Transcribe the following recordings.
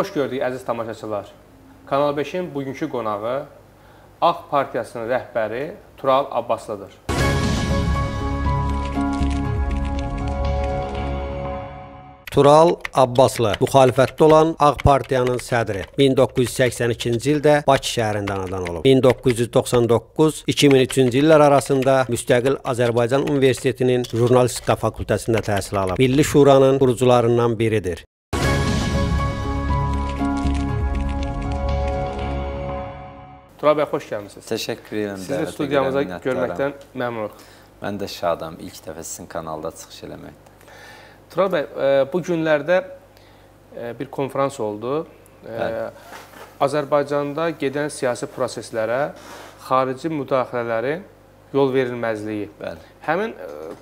Xoş gördük əziz tamaşaçılar. Kanal 5-in bugünkü qonağı Ağ Partiyasının rəhbəri Tural Abbaslıdır. Tural Abbaslı müxalifətdə olan Ağ Partiyanın sədri 1982-ci ildə Bakı şəhərində anadan olub. 1999-2003-cü illər arasında müstəqil Azərbaycan Universitetinin jurnalistika fakültəsində təhsil alıb. Milli Şuranın qurucularından biridir. Tural bəy, xoş gəlmisiniz. Təşəkkür edirəm. Sizi studiyamıza görməkdən məmnunuq. Mən də şadam ilk dəfə sizin kanalda çıxış eləməkdən. Tural bəy, e, bu günlərdə e, bir konfrans oldu. E, Bəli. Azərbaycanda gedən siyasi proseslərə xarici müdaxilələrin yol verilməzliyi. Bəli. Həmin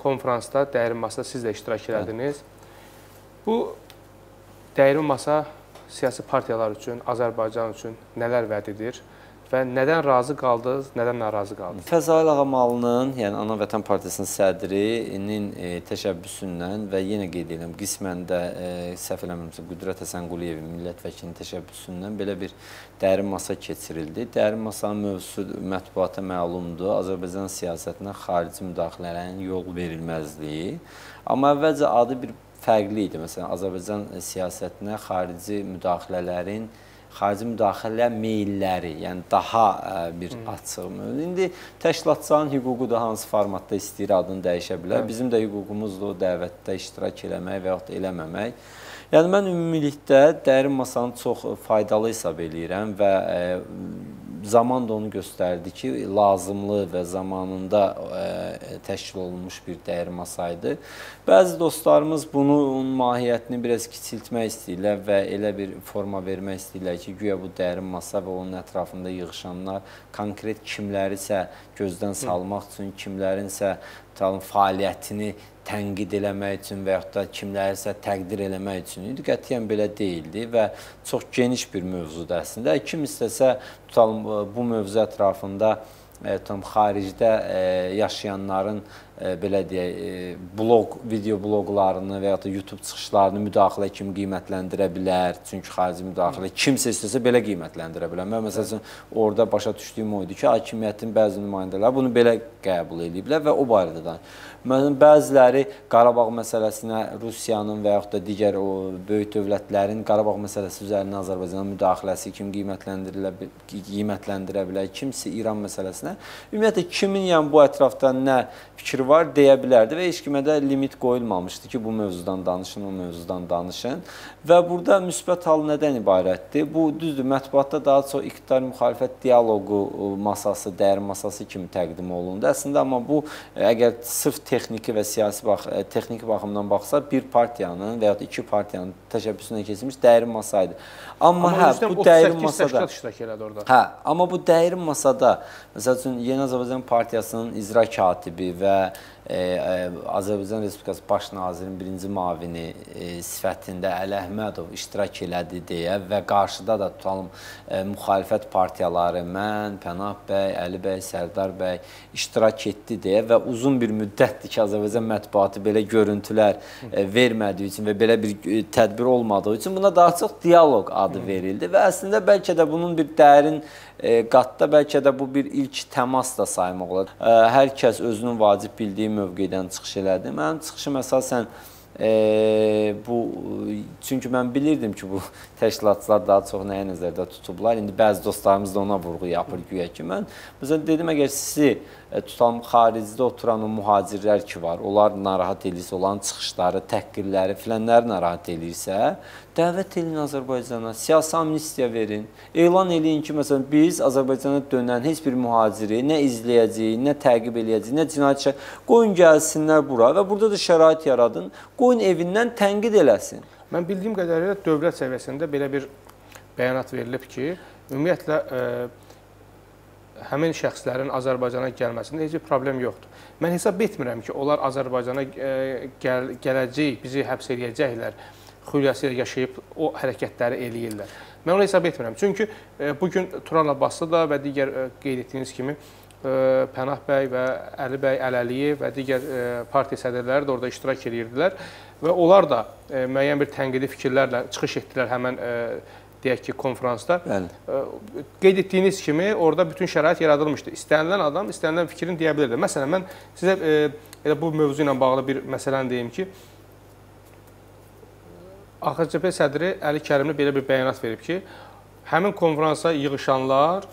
konfransda dəyirmi masada siz də iştirak elədiniz. Bu dəyirmi masa siyasi partiyalar üçün, Azərbaycan üçün nələr vəd edir və nədən razı qaldınız, nədən narazı qaldınız? Fəzail Ağamalının, yəni Ana Vətən Partiyasının sədrinin e, təşəbbüsündən və yenə qeyd edirəm, qismən də e, səhv eləmirəmsə Qüdrət Həsənquliyevin millət vəkilinin təşəbbüsündən belə bir dərin masa keçirildi. Dərin masanın mövzusu mətbuata məlumdur. Azərbaycan siyasətinə xarici müdaxilələrin yol verilməzliyi. Amma əvvəlcə adı bir fərqli idi. Məsələn, Azərbaycan siyasətinə xarici müdaxilələrin xarici müdaxilə meylləri, yəni daha ə, bir açıq mövzu. İndi təşkilatçıların hüququ da hansı formatda istəyir adını dəyişə bilər. Bəli. Bizim də hüququmuzdur dəvətdə iştirak eləmək və yaxud da eləməmək. Yəni mən ümumilikdə dərin masanı çox faydalı hesab eləyirəm və ə, zaman da onu göstərdi ki, lazımlı və zamanında ə, təşkil olunmuş bir dəyər masaydı. Bəzi dostlarımız bunun mahiyyətini biraz kiçiltmək istəyirlər və elə bir forma vermək istəyirlər ki, güya bu dərin masa və onun ətrafında yığışanlar konkret kimlərisə gözdən salmaq üçün, kimlərinsə fəaliyyətini tənqid eləmək üçün və yaxud da kimlərisə təqdir eləmək üçün idi. Qətiyyən belə deyildi və çox geniş bir mövzudur əslində. Kim istəsə tutalım bu mövzu ətrafında e, tutalım xaricdə e, yaşayanların belə deyək, bloq, video bloqlarını və ya da YouTube çıxışlarını müdaxilə kimi qiymətləndirə bilər. Çünki xarici müdaxilə kimsə istəsə belə qiymətləndirə bilər. Mən məsələn orada başa düşdüyüm o idi ki, hakimiyyətin bəzi nümayəndələri bunu belə qəbul ediblər və o barədə danışır. Məsələn, bəziləri Qarabağ məsələsinə Rusiyanın və yaxud da digər o böyük dövlətlərin Qarabağ məsələsi üzərinə Azərbaycana müdaxiləsi kimi qiymətləndirilə qiymətləndirə bilər. Kimsə İran məsələsinə. Ümumiyyətlə kimin yəni bu ətrafda nə fikri var deyə bilərdi və heç kimə də limit qoyulmamışdı ki, bu mövzudan danışın, o mövzudan danışın. Və burada müsbət hal nədən ibarətdir? Bu düzdür, mətbuatda daha çox iqtidar müxalifət dialoqu masası, dəyər masası kimi təqdim olundu. Əslində amma bu əgər sırf texniki və siyasi bax texniki baxımdan baxsa, bir partiyanın və ya iki partiyanın təşəbbüsündən keçirilmiş dərin masa idi. Amma, Amma hə, bu dərin masada iştirak elədi orada. Hə, amma bu dərin masada məsəl üçün Yeni Azərbaycan Partiyasının icra katibi və e, e, Azərbaycan Respublikası Baş nazirinin birinci mavini e, sifətində Əli Əhmədov iştirak elədi deyə və qarşıda da tutalım e, müxalifət partiyaları mən, Pənah bəy, Əli bəy, Sərdar bəy iştirak etdi deyə və uzun bir müddətdir ki, Azərbaycan mətbuatı belə görüntülər e, vermədiyi üçün və belə bir e, tədbir olmadığı üçün buna daha çox dialoq adı verildi və əslində bəlkə də bunun bir dərin e, qatda bəlkə də bu bir ilk təmas da saymaq olar. E, hər kəs özünün vacib bildiyi mövqedən çıxış elədi. Mənim çıxışım əsasən e, bu çünki mən bilirdim ki, bu təşkilatçılar daha çox nəyə nəzərdə tutublar. İndi bəzi dostlarımız da ona vurğu yapır güya ki, mən məsələn dedim əgər sizi e, tutalım xaricdə oturan o mühacirlər ki var, onlar narahat edirsə, olan çıxışları, təhqirləri filanları narahat edirsə, dəvət edin Azərbaycana, siyasi amnistiya verin. Elan eləyin ki, məsələn biz Azərbaycana dönən heç bir mühaciri nə izləyəcəyik, nə təqib eləyəcəyik, nə cinayət qoyun gəlsinlər bura və burada da şərait yaradın. Qoyun evindən tənqid eləsin. Mən bildiyim qədərilə dövlət səviyyəsində belə bir bəyanat verilib ki, ümumiyyətlə ə, həmin şəxslərin Azərbaycana gəlməsində heç bir problem yoxdur. Mən hesab etmirəm ki, onlar Azərbaycana ə, gəl gələcək, bizi həbs edəcəklər xülyası ilə yaşayıb o hərəkətləri eləyirlər. Mən onu hesab etmirəm. Çünki ə, bu gün Turan Abbaslı da və digər ə, qeyd etdiyiniz kimi Pənah bəy və Əli bəy Ələliyev və digər partiya sədrləri də orada iştirak edirdilər və onlar da müəyyən bir tənqidi fikirlərlə çıxış etdilər həmin deyək ki, konfransda Bəli. ə, qeyd etdiyiniz kimi orada bütün şərait yaradılmışdı. İstənilən adam istənilən fikrini deyə bilirdi. Məsələn, mən sizə ə, elə bu mövzu ilə bağlı bir məsələni deyim ki, AXCP sədri Əli Kərimli belə bir bəyanat verib ki, həmin konfransa yığışanlar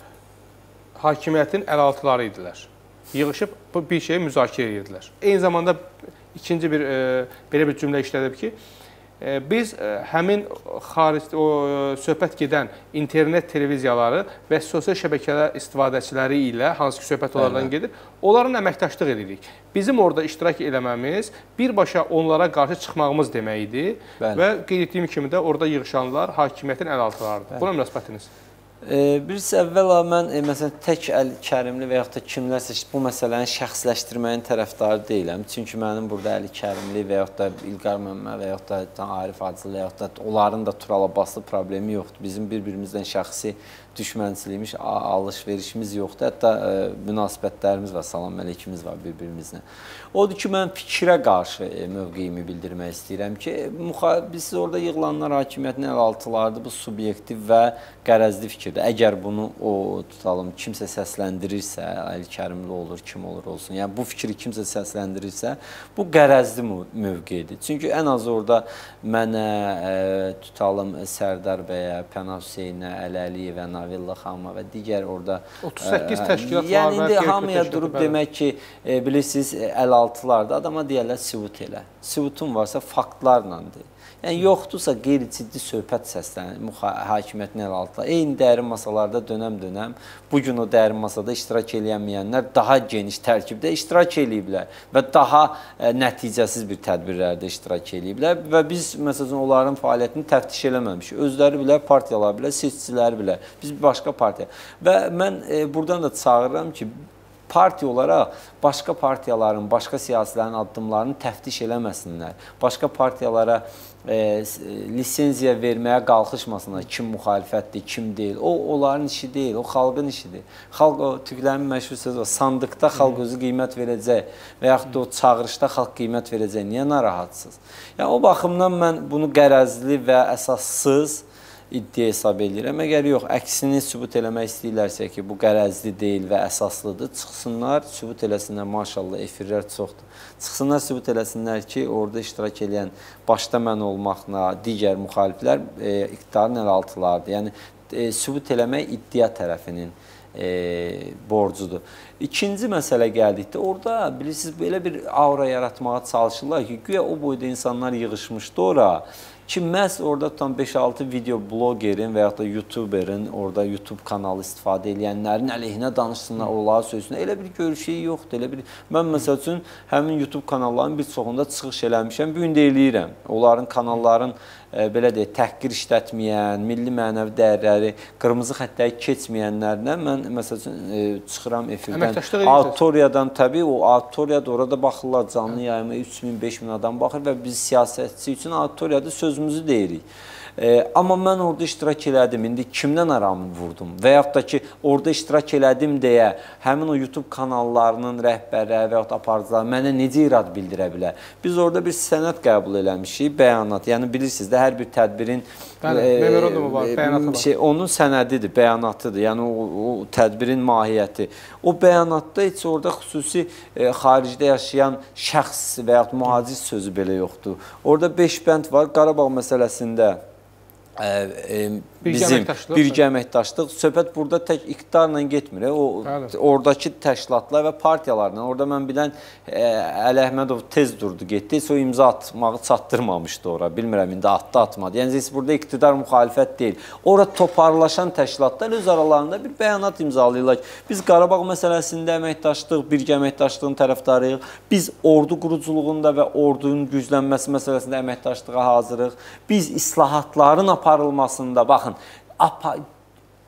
hakimiyyətin əlaltıları idilər. Yığışıb bir şeyi müzakirə edirdilər. Eyni zamanda ikinci bir e, belə bir cümlə işlədib ki, e, biz e, həmin xaric o e, söhbət gedən internet televiziyaları və sosial şəbəkələr istifadəçiləri ilə hansı ki söhbət onlardan gedir, onların əməkdaşlıq edirik. Bizim orada iştirak eləməmiz birbaşa onlara qarşı çıxmağımız demək idi Bəli. və qeyd etdiyim kimi də orada yığışanlar hakimiyyətin əlaltılarıdır. Buna münasibətiniz? Birisi əvvəla mən e, məsələn tək əl Kərimli və yaxud da kimlərsə bu məsələni şəxsləşdirməyin tərəfdarı deyiləm. Çünki mənim burada Əli Kərimli və yaxud da İlqar Məmməd və yaxud da Arif Hacılı və yaxud da onların da Tural Abbaslı problemi yoxdur. Bizim bir-birimizdən şəxsi düşmənçiliyimiz, alış-verişimiz yoxdur. Hətta ə, münasibətlərimiz və salam əleykimiz var bir-birimizlə. Odur ki, mən fikrə qarşı ə, mövqeyimi bildirmək istəyirəm ki, biz orada yığılanlar hakimiyyətin əlaltılardır. Bu subyektiv və qərəzli fikirdir. Əgər bunu o tutalım kimsə səsləndirirsə, Əli Kərimli olur, kim olur olsun. Yəni bu fikri kimsə səsləndirirsə, bu qərəzli mövqedir. Çünki ən az orada mənə ə, tutalım Sərdar bəyə, Pənah Hüseynə, Əli Əliyevə, Navilla xanıma və digər orada 38 ə, təşkilat var. Yəni indi hamıya durub bəli. demək ki, e, bilirsiniz, əlaltılarda adama deyirlər sübut elə. Sübutun varsa faktlarla de. Yəni yoxdursa qeyri-ciddi söhbət səslənir hakimiyyətin əlaltılar. Eyni dərin masalarda dönəm-dönəm bu gün o dərin masada iştirak eləyənməyənlər daha geniş tərkibdə iştirak eləyiblər və daha ə, nəticəsiz bir tədbirlərdə iştirak eləyiblər və biz məsələn onların fəaliyyətini təftiş eləməmişik. Özləri bilər, partiyalar bilər, seçiciləri bilər. Biz başqa partiya. Və mən e, buradan da çağırıram ki, partiya olaraq başqa partiyaların, başqa siyasilərin addımlarını təftiş eləməsinlər. Başqa partiyalara e, lisenziya verməyə qalxışmasınlar. Kim müxalifətdir, kim deyil. O onların işi deyil, o xalqın işidir. Xalq o türklərin məşhur sözü var. Sandıqda xalq özü qiymət verəcək və yaxud da o çağırışda xalq qiymət verəcək. Niyə narahatsınız? Yəni o baxımdan mən bunu qərəzli və əsassız iddia hesab edirəm. Əgər yox, əksini sübut eləmək istəyirlərsə ki, bu qərəzli deyil və əsaslıdır, çıxsınlar, sübut eləsinlər. Maşallah, efirlər çoxdur. Çıxsınlar, sübut eləsinlər ki, orada iştirak edən başda mən olmaqla digər müxaliflər e, iqtidarın əlaltılardır. Yəni e, sübut eləmək iddia tərəfinin e, borcudur. İkinci məsələ gəldikdə orada bilirsiniz belə bir aura yaratmağa çalışırlar ki, güya o boyda insanlar yığılmışdı ora ki, məhz orada tutan 5-6 video blogerin və yaxud da YouTuberin, orada YouTube kanalı istifadə edənlərin əleyhinə danışsınlar, onlara söysünlər. Elə bir görüşü yoxdur. Elə bir mən məsəl üçün həmin YouTube kanallarının bir çoxunda çıxış eləmişəm. Bu gün də eləyirəm. Onların kanalların e, belə deyək, təhqir işlətməyən, milli mənəvi dəyərləri, qırmızı xəttləri keçməyənlərlə mən məsəl üçün e, çıxıram efirdən. Edirsiniz. Auditoriyadan təbii o auditoriyada orada baxırlar canlı yayıma 3000, 5000 adam baxır və biz siyasətçi üçün auditoriyada sözümüzü deyirik. E, amma mən orada iştirak elədim. İndi kimdən aramı vurdum? Və yaxud da ki, orada iştirak elədim deyə həmin o YouTube kanallarının rəhbərləri və yaxud aparıcıları mənə necə irad bildirə bilər? Biz orada bir sənəd qəbul eləmişik, bəyanat. Yəni bilirsiniz də hər bir tədbirin Bəli, memorandumu var, bəyanatı var. Şey, onun sənədidir, bəyanatıdır. Yəni o, o tədbirin mahiyyəti. O bəyanatda heç orada xüsusi e, xaricdə yaşayan şəxs və yaxud mühacir sözü belə yoxdur. Orada 5 bənd var Qarabağ məsələsində ə, ə, Birgə bizim əməkdaşlıq. birgə əməkdaşlıq söhbət burada tək iqtidarla getmir. e, O Bəli. oradakı təşkilatlar və partiyalarla. Orada mən bilən ə, Əli Əhmədov tez durdu, getdi. O imza atmağı çatdırmamışdı ora. Bilmirəm indi atdı, atmadı. Yəni heç burada iqtidar müxalifət deyil. Ora toparlaşan təşkilatlar öz aralarında bir bəyanat imzalayırlar biz Qarabağ məsələsində əməkdaşlıq, birgə əməkdaşlığın tərəfdarıyıq. Biz ordu quruculuğunda və ordunun güclənməsi məsələsində əməkdaşlığa hazırıq. Biz islahatların aparılmasında, baxın, up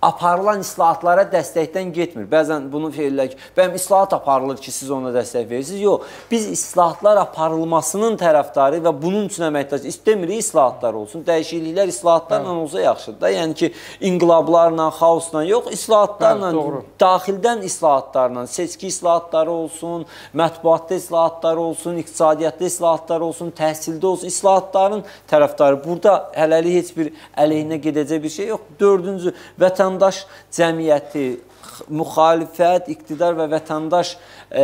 aparılan islahatlara dəstəkdən getmir. Bəzən bunu deyirlər ki, bəyəm islahat aparılır ki, siz ona dəstək verirsiniz. Yox, biz islahatlar aparılmasının tərəfdarı və bunun üçün əməkdaş istəmirik islahatlar olsun. Dəyişikliklər islahatlarla hə. olsa yaxşıdır da. Yəni ki, inqilablarla, xaosla yox, islahatlarla, hə, daxildən islahatlarla, seçki islahatları olsun, mətbuatda islahatlar olsun, iqtisadiyyatda islahatlar olsun, təhsildə olsun, islahatların tərəfdarı. Burada hələlik heç bir əleyhinə gedəcək bir şey yox. Dördüncü, vətən vətəndaş cəmiyyəti, müxalifət, iqtidar və vətəndaş e,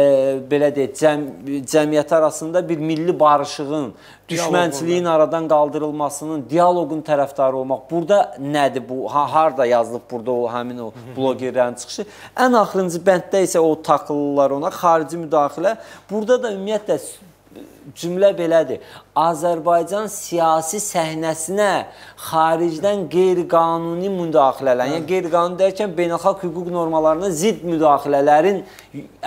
belə deyək, cəm, cəmiyyət arasında bir milli barışığın, düşmənçiliyin aradan qaldırılmasının, dialoqun tərəfdarı olmaq. Burada nədir bu? Ha, harda yazılıb burada o həmin o blogerlərin çıxışı? Ən axırıncı bənddə isə o taxılırlar ona xarici müdaxilə. Burada da ümumiyyətlə cümlə belədir. Azərbaycan siyasi səhnəsinə xaricdən qeyri-qanuni müdaxilələr, yəni qeyri-qanuni dərkən beynəlxalq hüquq normalarına zidd müdaxilələrin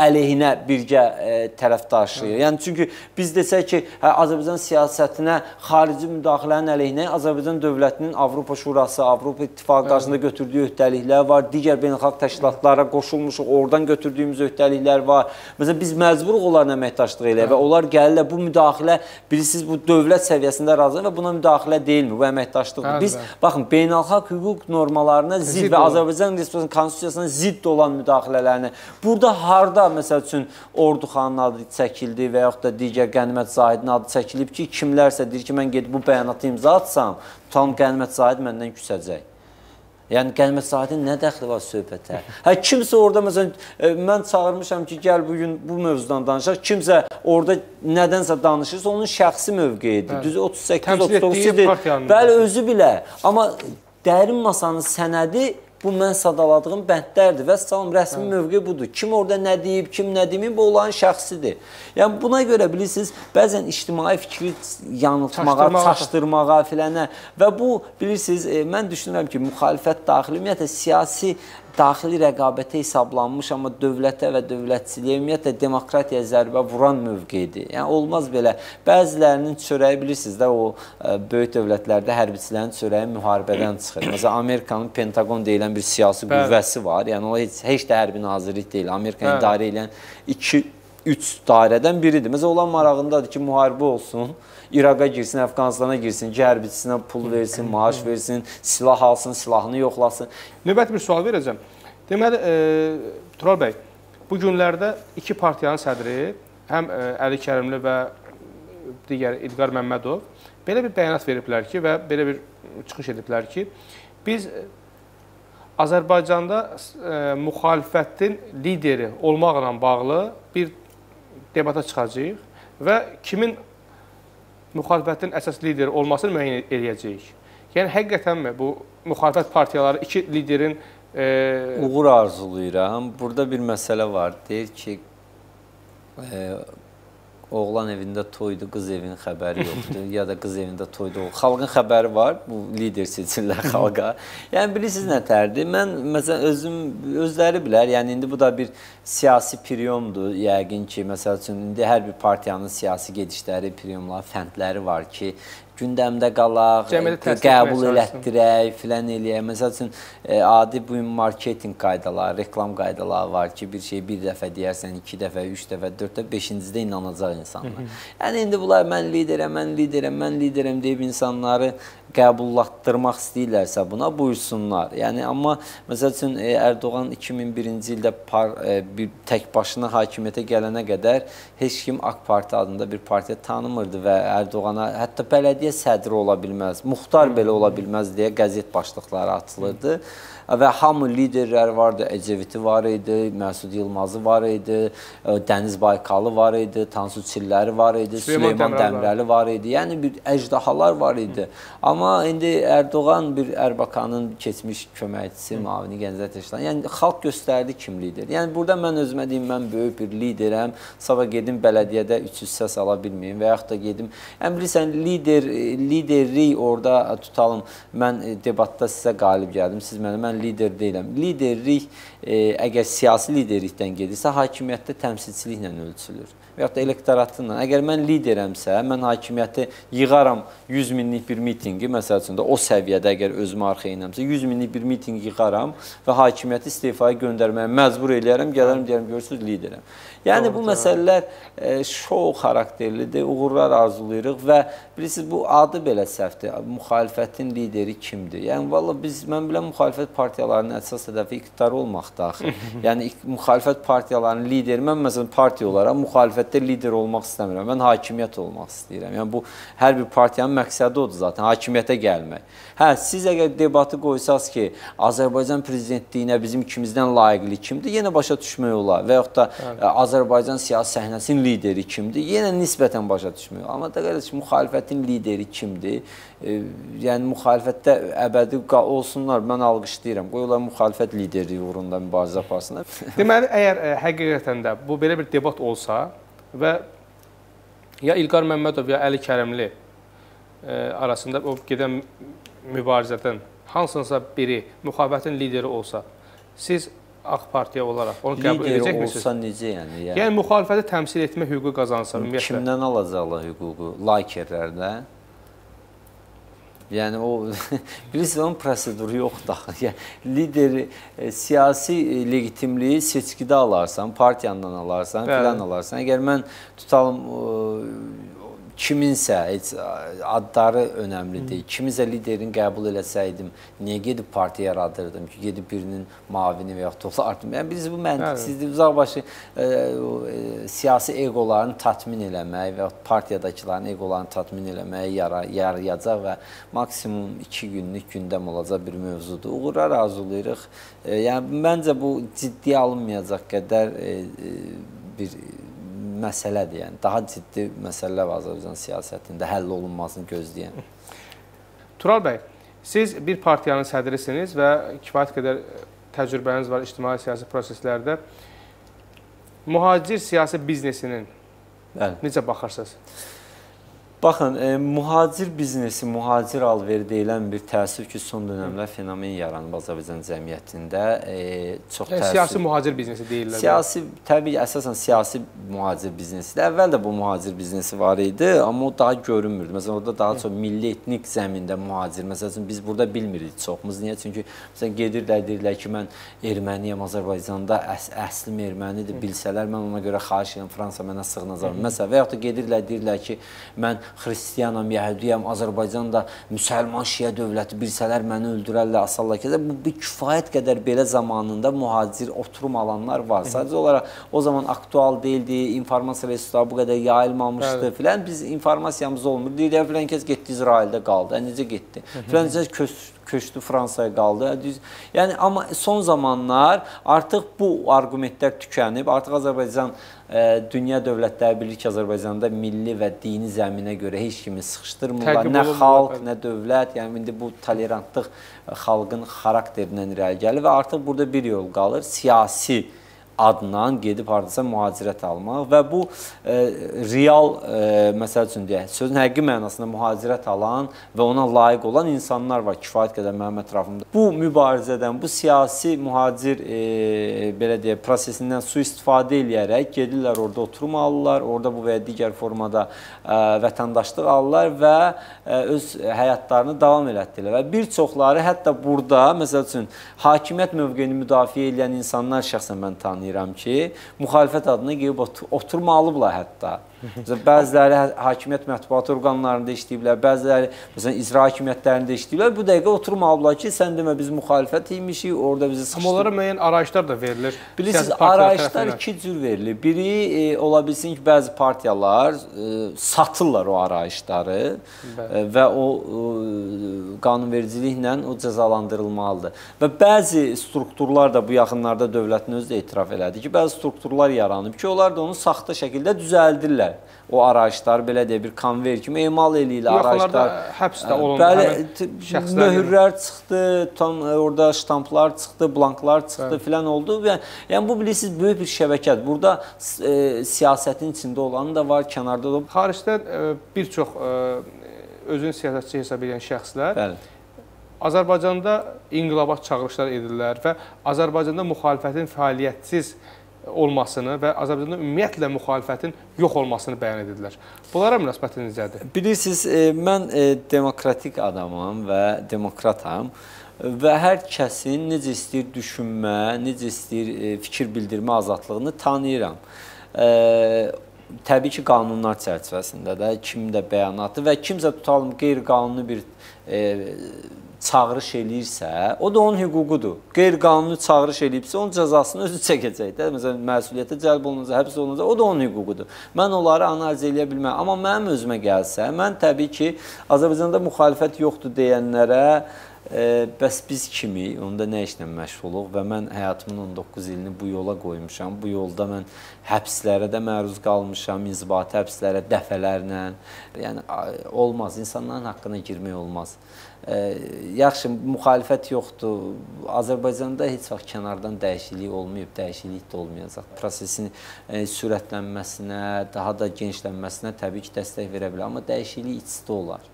əleyhinə birgə e, tərəfdaşıyıq. Yəni çünki biz desək ki, hə, Azərbaycan siyasətinə xarici müdaxilənin əleyhinə Azərbaycan dövlətinin Avropa Şurası, Avropa İttifaqı qarşısında götürdüyü öhdəliklər var, digər beynəlxalq təşkilatlara qoşulmuşuq, oradan götürdüyümüz öhdəliklər var. Məsələn biz məcburuq onların əməkdaşlıq eləyə və onlar gəlirlər bu müdaxilə bilirsiniz bu dövlət səviyyəsində razıdır və buna müdaxilə deyilmir, bu əməkdaşlıqdır. Biz baxın, beynəlxalq hüquq normalarına zidd, zidd və. Azərbaycan Respublikasının konstitusiyasına zidd olan müdaxilələrini burada harda məsəl üçün Orduxanın adı çəkildi və yaxud da digər Qənimət Zahidin adı çəkilib ki, kimlərsə deyir ki, mən gedib bu bəyanatı imza atsam, tutalım Qənimət Zahid məndən küsəcək. Yəni qənimət sahibinin nə dəxli var söhbətə? Hə kimsə orada məsələn e, mən çağırmışam ki, gəl bu gün bu mövzudan danışaq. Kimsə orada nədənsə danışırsa, onun şəxsi mövqeyidir. Düzü 38 39 Bəli, özü bilə. Amma dərin masanın sənədi Bu mən sadaladığım bəndlərdir və salam rəsmi hə. mövqe budur. Kim orada nə deyib, kim nə deməyib, bu olan şəxsidir. Yəni buna görə bilirsiniz, bəzən ictimai fikri yanıltmağa, çaşdırmağa, çaşdırmağa filənə və bu bilirsiniz, e, mən düşünürəm ki, müxalifət daxili ümumiyyətlə siyasi daxili rəqabətə hesablanmış, amma dövlətə və dövlətçiliyə, ümumiyyətlə demokratiyaya zərbə vuran mövqedir. Yəni olmaz belə. Bəzilərinin çörəyi bilirsiniz də o e, böyük dövlətlərdə hərbiçilərin çörəyi müharibədən çıxır. Məsələn, Amerikanın Pentagon deyilən bir siyasi Bəli. qüvvəsi var. Yəni o heç heç də hərbi nazirlik deyil. Amerikanı idarə edən 2 3 dairədən biridir. Məsələn, olan marağındadır ki, müharibə olsun. İraqa girsin, Əfqanistana girsin, hərbiçisinə pul versin, maaş versin, silah alsın, silahını yoxlasın. Növbəti bir sual verəcəm. Deməli, e, Tural bəy, bu günlərdə iki partiyanın sədri, həm e, Əli Kərimli və digər İlqar Məmmədov belə bir bəyanat veriblər ki və belə bir çıxış ediblər ki, biz Azərbaycanda e, müxalifətin lideri olmaqla bağlı bir debata çıxacağıq və kimin müxalifətin əsas lideri olmasını müəyyən edəcəyik. Yəni həqiqətənmi bu müxalifət partiyaları iki liderin e... uğur arzulayıram. Burada bir məsələ var. Deyir ki, e, oğlan evində toydu, qız evinin xəbəri yoxdur, ya da qız evində toydu. Xalqın xəbəri var, bu lider seçirlər xalqa. Yəni bilirsiniz nə tərdir? Mən məsələn özüm özləri bilər. Yəni indi bu da bir siyasi priyomdur. Yəqin ki, məsəl üçün indi hər bir partiyanın siyasi gedişləri, priyomları, fəndləri var ki, gündəmdə qalaq, qəbul elətdirək, filan eləyək. Məsəl üçün e, adi bu gün marketinq qaydaları, reklam qaydaları var ki, bir şey bir dəfə deyərsən, iki dəfə, üç dəfə, dörd dəfə, beşincidə inanacaq insanlar. yəni indi bunlar mən liderəm, mən liderəm, mən liderəm deyib insanları qəbullatdırmaq istəyirlərsə buna buyursunlar. Yəni amma məsəl üçün e, Ərdoğan 2001-ci ildə par, e, bir tək başına hakimiyyətə gələnə qədər heç kim AK Parti adında bir partiya tanımırdı və Ərdoğana hətta bələdiyyə sədri ola bilməz, muxtar belə ola bilməz deyə qəzet başlıqları atılırdı. Hı və hamı liderlər vardı. Eceviti var idi, Məsud Yılmazı var idi, e, Dəniz Baykalı var idi, Tansu Çilləri var idi, Süleyman, Süleyman Dəmirəli var idi. Yəni bir əjdahalar var idi. Hı. Amma indi Ərdoğan bir Ərbakanın keçmiş köməkçisi, müavini Gənclər Təşkilatı. Yəni xalq göstərdi kim lider. Yəni burada mən özümə deyim, mən böyük bir liderəm. Sabah gedim bələdiyyədə 300 səs ala bilməyim və yaxud da gedim. Yəni bilirsən lider liderlik orada tutalım. Mən debatda sizə qalib gəldim. Siz mənə mən mən lider deyiləm. Liderlik e, əgər siyasi liderlikdən gedirsə, hakimiyyətdə təmsilçiliklə ölçülür. Və ya da elektoratınla. Əgər mən liderəmsə, mən hakimiyyəti yığaram 100 minlik bir mitinqi, məsəl üçün də o səviyyədə əgər özümü arxayınamsa, 100 minlik bir mitinq yığaram və hakimiyyəti istifaya göndərməyə məcbur eləyərəm, gələrəm deyərəm, görürsüz liderəm. Yəni bu məsələlər e, şou xarakterlidir, uğurlar arzulayırıq və bilirsiniz bu adı belə səhvdir. Müxalifətin lideri kimdir? Yəni valla biz mən bilən müxalifət partiyalarının əsas hədəfi iqtidar olmaqdır axı. yəni müxalifət partiyalarının lideri mən məsələn partiya olaraq müxalifətdə lider olmaq istəmirəm. Mən hakimiyyət olmaq istəyirəm. Yəni bu hər bir partiyanın məqsədi odur zaten, hakimiyyətə gəlmək. Hə, siz əgər debatı qoysaz ki, Azərbaycan prezidentliyinə bizim ikimizdən layiqli kimdir, yenə başa düşmək olar və yaxud da Hə. Azərbaycan siyasi səhnəsinin lideri kimdir, yenə nisbətən başa düşmək olar. Amma da qardaş, müxalifətin lideri kimdir? E, yəni müxalifətdə əbədi olsunlar, mən alqışlayıram. Qoy onlar müxalifət liderliyi uğrunda mübarizə aparsınlar. Deməli, əgər ə, həqiqətən də bu belə bir debat olsa və ya İlqar Məmmədov ya Əli Kərimli ə, arasında o gedən mübarizədən hansınsa biri müxalifətin lideri olsa, siz AK Partiya olaraq onu qəbul edəcək misiniz? olsa necə yəni? Yəni, yəni müxalifəti təmsil etmə hüququ qazansa ümumiyyətlə. Kimdən alacaqlar hüququ? Lakerlərdən? Yəni o bilirsiniz onun proseduru yoxdur axı. Yəni lideri e, siyasi e, legitimliyi seçkidə alarsan, partiyandan alarsan, filan alarsan. Əgər mən tutalım e, kiminsə heç adları önəmli deyil. Kimisə liderin qəbul eləsəydim, niyə gedib partiya yaradırdım ki, gedib birinin mavini və yaxud da olardım. Yəni biz bu məntiqsizlik uzaqbaşı e, siyasi eqolarını tatmin eləmək və partiyadakıların eqolarını tatmin eləməyə yara, yarayacaq və maksimum 2 günlük gündəm olacaq bir mövzudur. Uğurlar arzulayırıq. E, yəni məncə bu ciddiyə alınmayacaq qədər e, e, bir məsələdir. Yəni daha ciddi məsələlər var Azərbaycan siyasətində həll olunmasını gözləyən. Tural bəy, siz bir partiyanın sədrisiniz və kifayət qədər təcrübəniz var ictimai siyasi proseslərdə. Mühacir siyasi biznesinin Bəli. necə baxırsınız? Baxın, e, mühacir biznesi, mühacir alveri deyilən bir təəssüf ki, son dönəmlər fenomen yaranıb Azərbaycan cəmiyyətində. E, çox yəni, təəssüf. Siyasi mühacir biznesi deyirlər. Siyasi, təbii ki, əsasən siyasi mühacir biznesidir. Əvvəl də bu mühacir biznesi var idi, amma o daha görünmürdü. Məsələn, orada daha çox milli etnik zəmində mühacir. Məsələn, biz burada bilmirik çoxumuz. Niyə? Çünki məsələn gedirlər, deyirlər ki, mən erməniyəm Azərbaycanda, əs əslim ermənidir. Bilsələr mən ona görə xahiş edirəm Fransa mənə sığınacaq. Məsələn, və yaxud da gedirlər, deyirlər ki, mən xristianam, yəhudiyam, Azərbaycanda müsəlman şiə dövləti bilsələr məni öldürərlər, asarlar ki, bu bir kifayət qədər belə zamanında mühacir oturum alanlar var. Sadəcə olaraq o zaman aktual deyildi, informasiya resursları bu qədər yayılmamışdı filan. Biz informasiyamız olmur. Deyirlər filan kəs getdi İsraildə qaldı. Necə getdi? Filan kəs köç köçdü Fransaya qaldı. Yəni amma son zamanlar artıq bu arqumentlər tükənib. Artıq Azərbaycan dünya dövlətləri bilir ki, Azərbaycanda milli və dini zəminə görə heç kimi sıxışdırmırlar. Nə xalq, nə dövlət. Yəni indi bu tolerantlıq xalqın xarakterindən irəli gəlir və artıq burada bir yol qalır. Siyasi adla gedib hardasa mühacirət almaq və bu e, real e, məsəl üçün deyək, sözün həqiqi mənasında mühacirət alan və ona layiq olan insanlar var kifayət qədər mənim ətrafımda. Bu mübarizədən, bu siyasi mühacir e, belə deyək, prosesindən sui-istifadə eləyərək gedirlər orada oturum alırlar, orada bu və ya digər formada e, vətəndaşlıq alırlar və e, öz həyatlarını davam elətdirirlər və bir çoxları hətta burada məsəl üçün hakimiyyət mövqeyini müdafiə edən insanlar şəxsən mən tanıyıram tanıyıram ki, müxalifət adına gedib oturmalıblar hətta. Bəziləri hakimiyyət mətbuat orqanlarında işləyiblər, bəziləri məsələn icra hakimiyyətlərində işləyiblər. Bu dəqiqə oturmalıblar ki, sən demə biz müxalifət imişik, orada bizi sıxışdırır. Amma onlara müəyyən arayışlar da verilir. Bilirsiniz, arayışlar iki cür verilir. Biri e, ola bilsin ki, bəzi partiyalar e, satırlar o arayışları e, və o e, qanunvericiliklə o cəzalandırılmalıdır. Və bəzi strukturlar da bu yaxınlarda dövlətin özü də etiraf elədi ki, bəzi strukturlar yaranıb ki, onlar da onu saxta şəkildə düzəldirlər o arayışlar belə deyə bir konver kimi emal eləyirlər arayışlar. həbsdə olundu bəli. Möhürlər çıxdı, tam e, orada ştamplar çıxdı, blanklar çıxdı filan oldu və yəni bu bilirsiniz böyük bir şəbəkədir. Burada e, siyasətin içində olanı da var, kənarda da. Xaricdən e, bir çox e, özünü siyasətçi hesab edən şəxslər Bəli. Azərbaycanda inqilabat çağırışlar edirlər və Azərbaycanda müxalifətin fəaliyyətsiz olmasını və Azərbaycanda ümumiyyətlə müxalifətin yox olmasını bəyan edirlər. Bunlara münasibətiniz necədir? Bilirsiniz, e, mən e, demokratik adamam və demokratam və hər kəsin necə istəyir düşünmə, necə istəyir e, fikir bildirmə azadlığını tanıyıram. Təbii ki, qanunlar çərçivəsində də kimin də bəyanatı və kimsə tutalım qeyri-qanuni bir çağırış eləyirsə, o da onun hüququdur. Qeyri-qanuni çağırış eləyibsə, onun cəzasını özü çəkəcək də. Məsələn, məsuliyyətə cəlb olunacaq, həbs olunacaq, o da onun hüququdur. Mən onları analiz eləyə bilmərəm. Amma mənim özümə gəlsə, mən təbii ki, Azərbaycanda müxalifət yoxdur deyənlərə E, bəs biz kimi, onda nə işlə məşğuluq və mən həyatımın 19 ilini bu yola qoymuşam. Bu yolda mən həbslərə də məruz qalmışam, inzibati həbslərə dəfələrlə. Yəni olmaz, insanların haqqına girmək olmaz. E, yaxşı, müxalifət yoxdur. Azərbaycanda heç vaxt kənardan dəyişiklik olmayıb, dəyişiklik də olmayacaq. Prosesin e, sürətlənməsinə, daha da genişlənməsinə təbii ki, dəstək verə bilər, amma dəyişiklik içdə olar.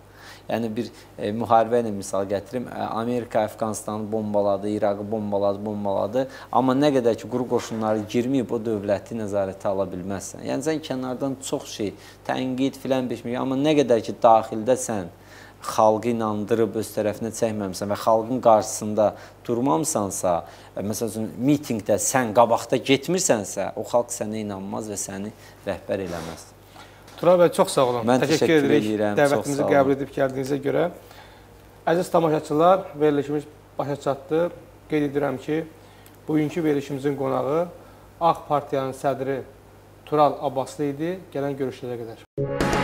Yəni bir e, müharibə ilə misal gətirim. E, Amerika Əfqanistanı bombaladı, İraqı bombaladı, bombaladı. Amma nə qədər ki quru qoşunları girməyib o dövləti nəzarətə ala bilməzsən. Yəni sən kənardan çox şey, tənqid filan beşmək, amma nə qədər ki daxildə sən xalqı inandırıb öz tərəfinə çəkməmisən və xalqın qarşısında durmamısansa, e, məsələn, mitinqdə sən qabaqda getmirsənsə, o xalq sənə inanmaz və səni rəhbər eləməz. Tural bəy, çox sağ olun. Mən təşəkkür, təşəkkür edirik edirəm. Dəvətimizi qəbul edib gəldiyinizə görə. Əziz tamaşaçılar, verilişimiz başa çatdı. Qeyd edirəm ki, bugünkü verilişimizin qonağı Ağ Partiyanın sədri Tural Abbaslı idi. Gələn görüşlərə qədər.